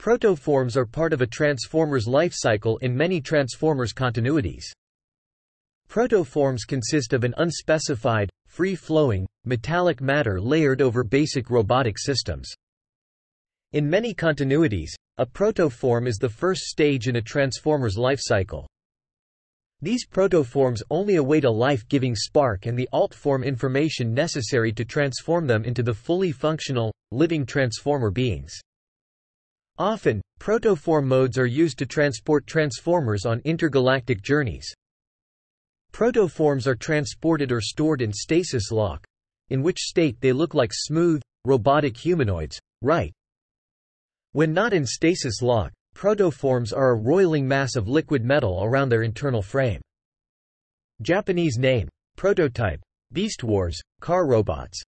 Protoforms are part of a transformer's life cycle in many Transformers continuities. Protoforms consist of an unspecified, free-flowing, metallic matter layered over basic robotic systems. In many continuities, a protoform is the first stage in a transformer's life cycle. These protoforms only await a life-giving spark and the alt-form information necessary to transform them into the fully functional, living transformer beings. Often, protoform modes are used to transport transformers on intergalactic journeys. Protoforms are transported or stored in stasis lock, in which state they look like smooth, robotic humanoids, right? When not in stasis lock, protoforms are a roiling mass of liquid metal around their internal frame. Japanese name, prototype, Beast Wars, car robots.